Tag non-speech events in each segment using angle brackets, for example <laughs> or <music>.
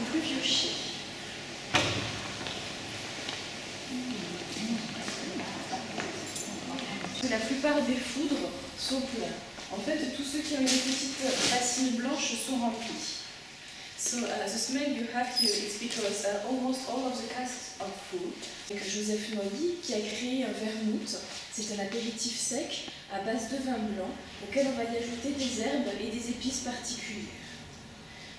plus vieux. La plupart des foudres sont pleins. En fait, tous ceux qui ont une petite racine blanche sont remplis. So uh, the smell you have here is because uh, almost all of the casks are full. Donc, Joseph Noilly qui a créé un vermouth, c'est un apéritif sec à base de vin blanc auquel on va y ajouter des herbes et des épices particulières.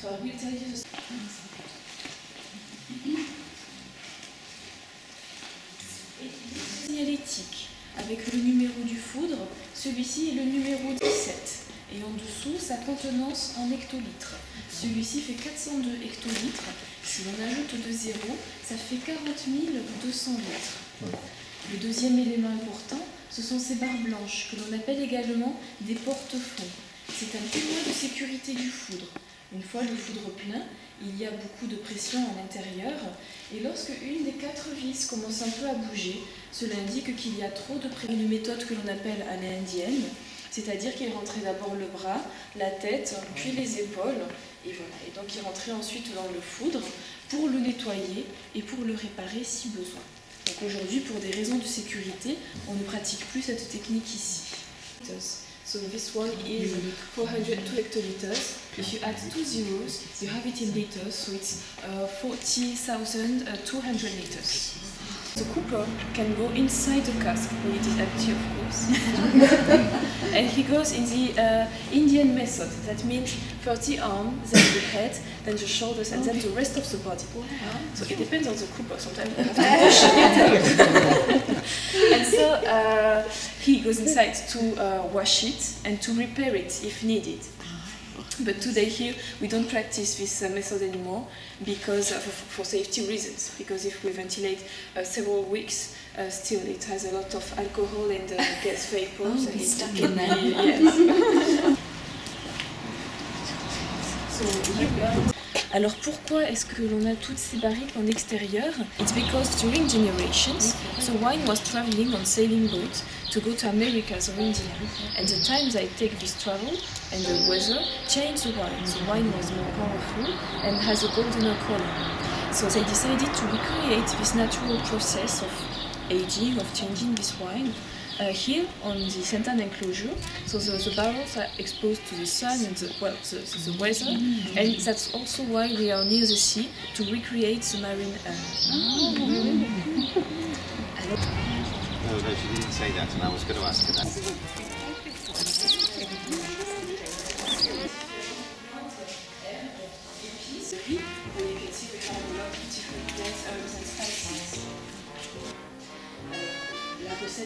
Ça aurait pu. Ah, signalétique. Avec le numéro du foudre, celui-ci est le numéro 17. Et en dessous, sa contenance en hectolitres. Celui-ci fait 402 hectolitres. Si on ajoute de zéros, ça fait 40 200 litres. Le deuxième élément important, ce sont ces barres blanches, que l'on appelle également des porte-fonds. C'est un témoin de sécurité du foudre. Une fois le foudre plein, il y a beaucoup de pression à l'intérieur, et lorsque une des quatre vis commence un peu à bouger, cela indique qu'il y a trop de pression. Une méthode que l'on appelle à l'indienne, c'est-à-dire qu'il rentrait d'abord le bras, la tête, puis les épaules, et voilà. Et donc il rentrait ensuite dans le foudre pour le nettoyer et pour le réparer si besoin. Donc aujourd'hui, pour des raisons de sécurité, on ne pratique plus cette technique ici. So this one is 402 hectoliters. If you add two zeros, you have it in liters, so it's uh, 40,200 uh, liters. The cooper can go inside the cask when it is empty, of course. <laughs> and he goes in the uh, Indian method. That means first the arm, then the head, then the shoulders, and then the rest of the body. So it depends on the cooper. Sometimes you have to push it. and so uh, he goes inside to uh, wash it and to repair it if needed. But today here, we don't practice this uh, method anymore because for, for safety reasons. Because if we ventilate uh, several weeks, uh, still it has a lot of alcohol and <laughs> gas vapors. oh, and stuck in there. <laughs> yes. <laughs> so here we are. Alors pourquoi est-ce que l'on a toutes ces barriques en extérieur It's because during generations, the wine was traveling on sailing boats to go to Americas or India. And the time they take this travel and the weather changed the wine. The wine was more powerful and has a goldener color. So they decided to recreate this natural process of aging, of changing this wine. Uh, here on the Sentan enclosure, so the, the barrels are exposed to the sun and the, well, the, the, the weather, and that's also why we are near the sea to recreate the marine air. No, no, she didn't say that, and I was going to ask her that.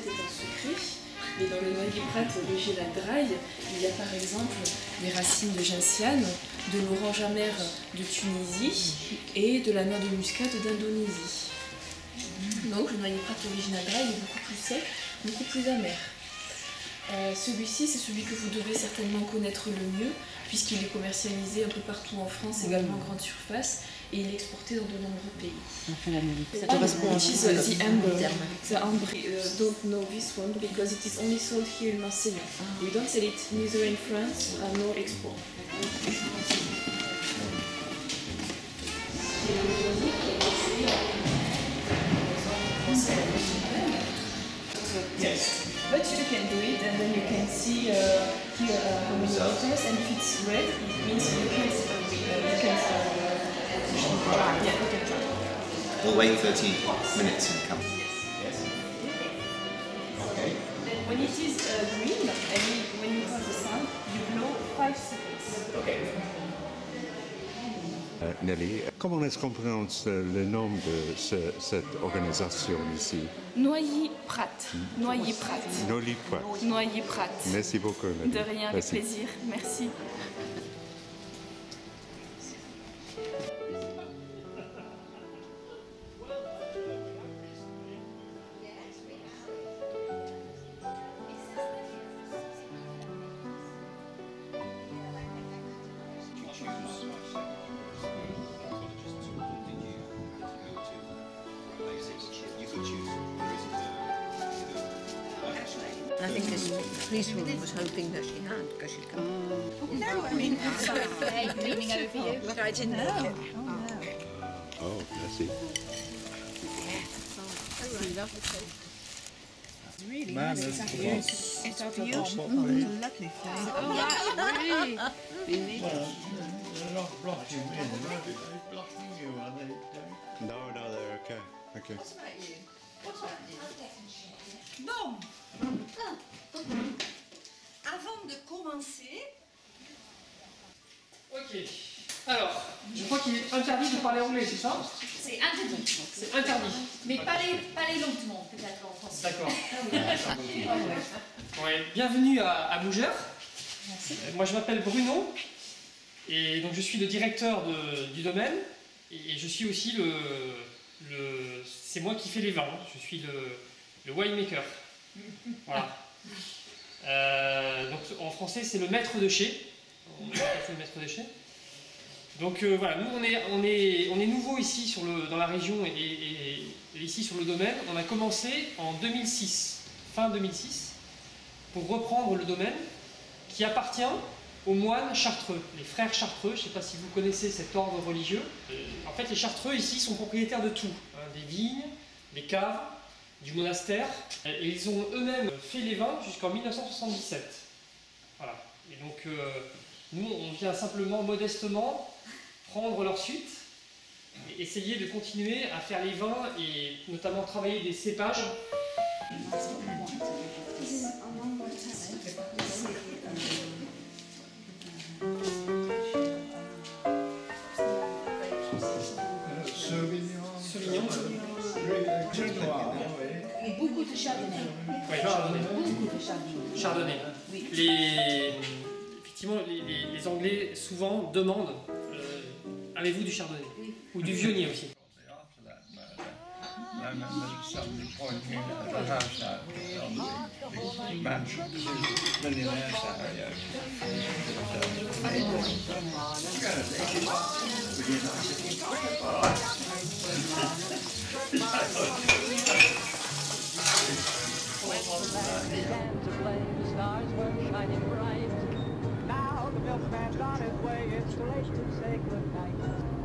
Est en secret, mais dans le noyer prat original dry, il y a par exemple des racines de gentiane, de l'orange amère de Tunisie et de la noix de muscade d'Indonésie. Donc le noyer prat original dry est beaucoup plus sec, beaucoup plus amer. Euh, Celui-ci, c'est celui que vous devez certainement connaître le mieux, puisqu'il est commercialisé un peu partout en France, également en grande surface, et il est exporté dans de nombreux pays. Ça correspond à Which is uh, the amber. The amber. Uh, don't know this one because it is only sold here in Marseille. We don't sell it neither in France uh, nor export. Yes. But you can do it and then you can see uh, here uh, how many liters and if it's red it means you can you can uh, yeah. We'll wait 30 minutes and come. Then when it is uh, green and when you have the sound, you blow five seconds. Euh, Nelly, comment est-ce qu'on prononce euh, le nom de ce- cette organisation ici? Noyer Prat. Noyer Prat. Noli Prat. Noyer Prat. Merci beaucoup. Nelly. De rien, avec plaisir. Merci. And I think this policewoman was hoping that she had, because she'd come. Oh, no, I mean, I'm leaning over oh, you. I didn't know. Oh, that's it. I see. Yeah. Oh, it's really Man, nice. It's, it's, it's beautiful. Mm. Lovely flavour. Oh, that's really. We need. They're not blocking me, they're blocking you, are they? No, no, they're okay. Okay. What about you? What about you? Mum! Avant de commencer, Ok. Alors, je crois qu'il est interdit de parler anglais, c'est ça? C'est interdit. C'est interdit. Mais parlez, parlez lentement, peut-être en français. D'accord. <laughs> Ouais, bienvenue à, à Mougère. Euh, Moi, je m'appelle Bruno et donc je suis le directeur de- du domaine et je suis aussi le, le- c'est moi qui fais les vins. Je suis le, le winemaker. Voilà. Euh, donc en français, c'est le maître de chez. Le maître de chez. Donc euh, voilà, nous on est, on est, on est nouveau ici dans la région et, ici sur le domaine. On a commencé en 2006, fin 2006, pour reprendre le domaine qui appartient aux moines chartreux, les frères chartreux. Je ne sais pas si vous connaissez cet ordre religieux. En fait, les chartreux ici sont propriétaires de tout hein, des vignes, des caves, du monastère. Et ils ont eux-mêmes fait les vins jusqu'en 1977. Voilà. Et donc, euh, nous, on vient simplement modestement prendre leur suite et essayer de continuer à faire les vins et notamment travailler des cépages. Chardonnay. Chardonnay. Beaucoup de chardonnay. Chardonnay. Oui. Les, effectivement, les, les- les Anglais souvent demandent euh, avez-vous du chardonnay? Ou du vionnier aussi? <laughs> Now the milkman's on his way, it's late to say goodnight.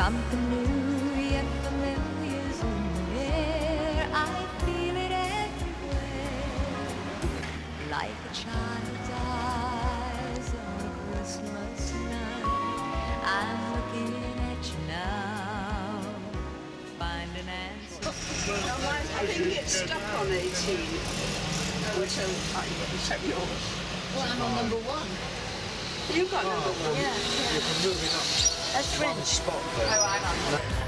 Something new yet familiar's in the air. I feel it everywhere. Like a child's eyes on a Christmas night. I'm looking at you now. Find an answer. Oh, I think it's stuck on 18 until um, I accept yours. Well, I'm on number one. You got number oh, one. Yeah. A strange Spot, oh, I.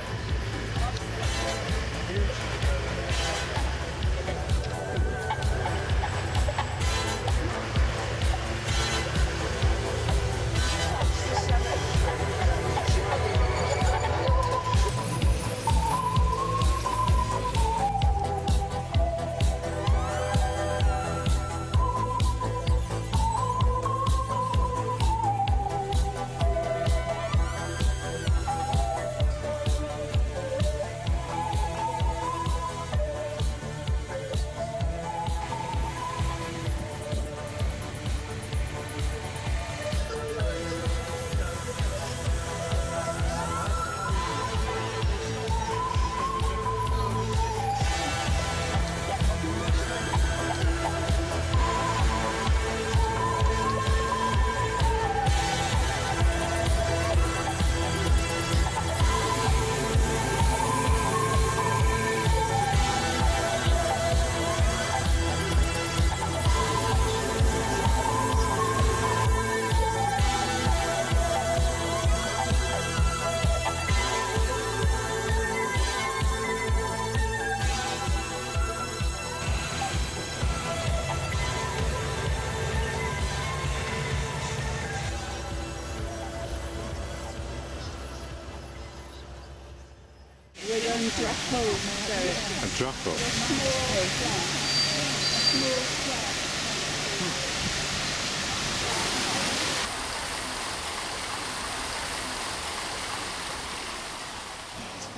A truffle.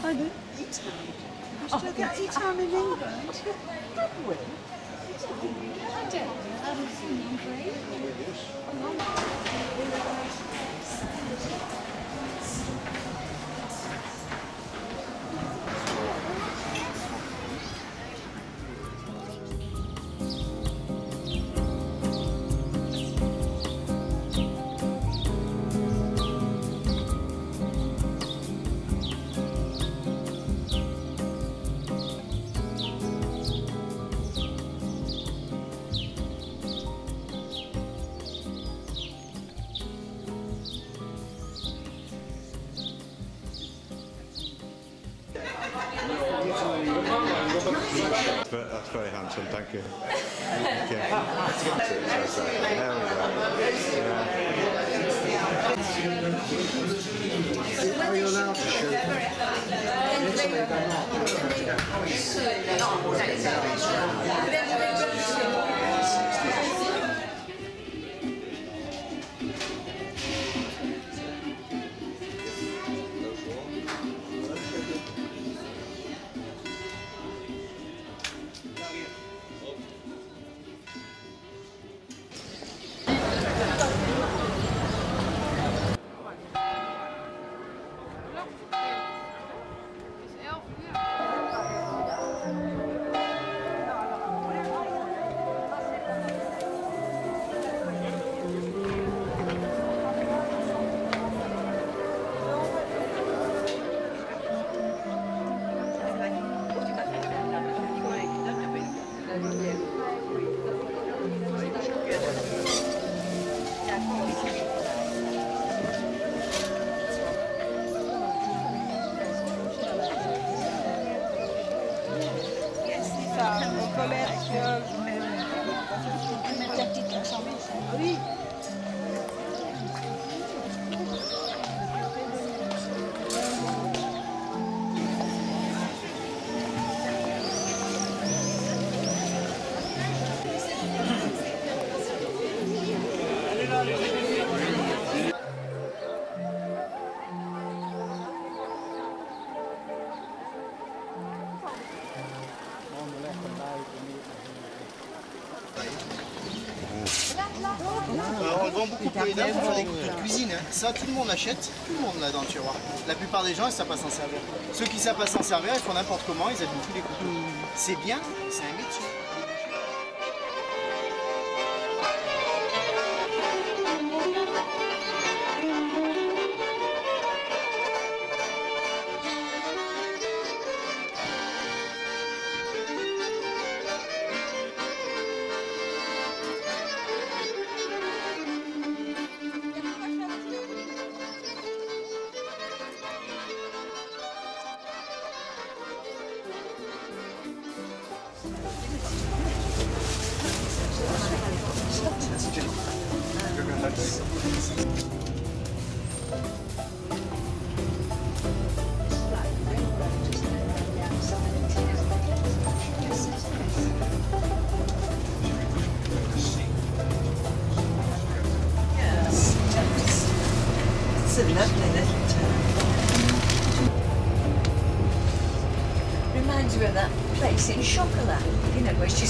I don't eat ham. We still oh, get eat ham in England. Don't we? I don't know. I haven't seen. Thank you. You. Yeah. They're not. Oui. Vend beaucoup pour les dames, on fait des couteaux de cuisine. hein. Ça, tout le monde achète, tout le monde l'a dans le tiroir. La plupart des gens, ils savent pas s'en servir. Ceux qui savent pas s'en servir, ils font n'importe comment, ils abîment tous les couteaux. C'est bien, c'est un métier.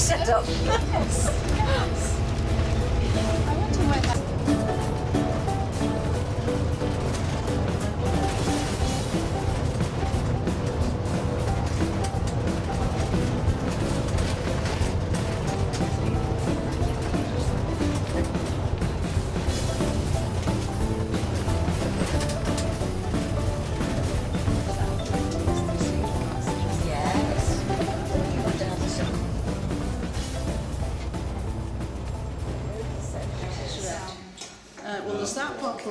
Sit up.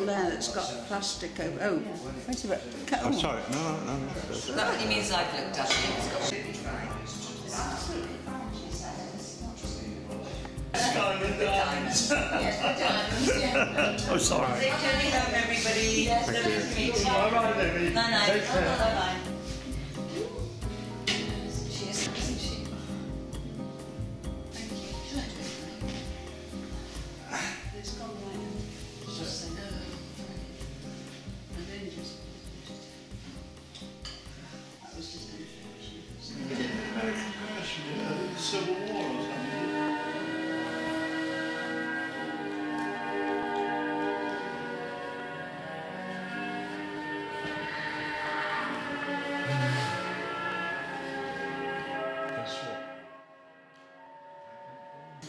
there that's got plastic over. Oh, wait a minute. Cut I'm sorry. No, no, no. That really means I've looked at it. It's absolutely fine. It's diamonds. yes, diamonds, yeah. I'm <laughs> oh, sorry. Take care of everybody. Yes, All right, Amy. No, no. Take care. Oh, bye-bye.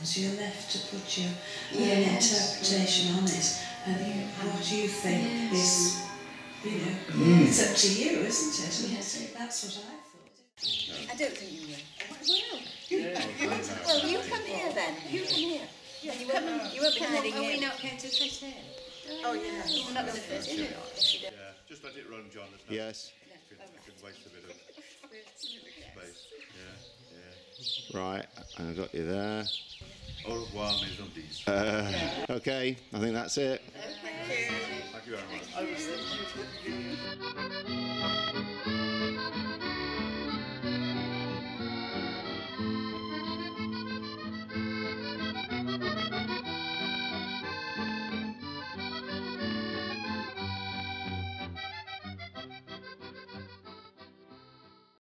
So you're left to put your own interpretation on it and what you think is, you know, Mm. it's up to you, isn't it? And that's what I thought. I don't think you will. Well, you come here then. You come here. Yeah, you won't, you won't be hiding Are we not going to fit in? Oh, you're not. You're not going to fit in. Yeah, just let it run, John. There's no Yes. Can, can waste a bit of space. Yeah, yeah. Right, and I've got you there. Au revoir, mes amis. Uh, okay, I think that's it. Thank you very much.